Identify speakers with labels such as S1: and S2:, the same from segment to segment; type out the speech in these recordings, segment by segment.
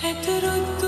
S1: Heterotto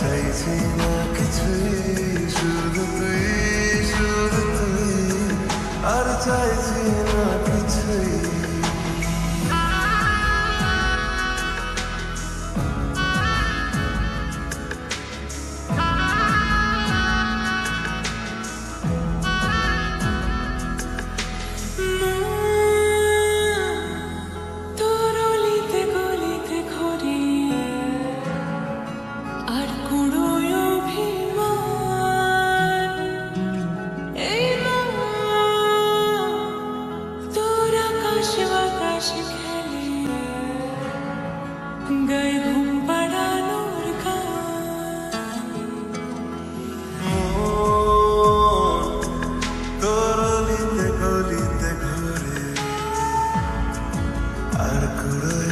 S2: চাইছি না কিছুই শুধু তুই শুধু তুই। আর চাইছি না কিছুই। Guru.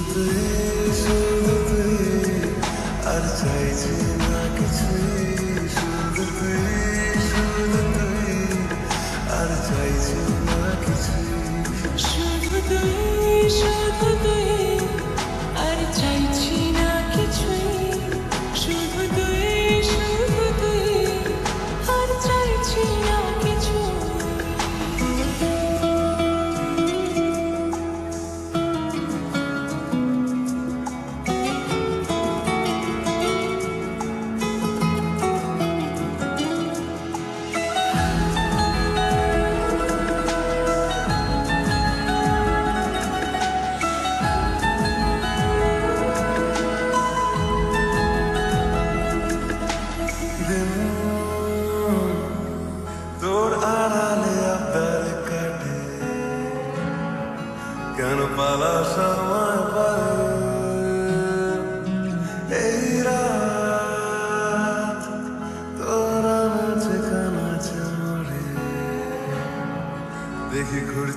S2: Sırtı, sırtı, artaydı nakit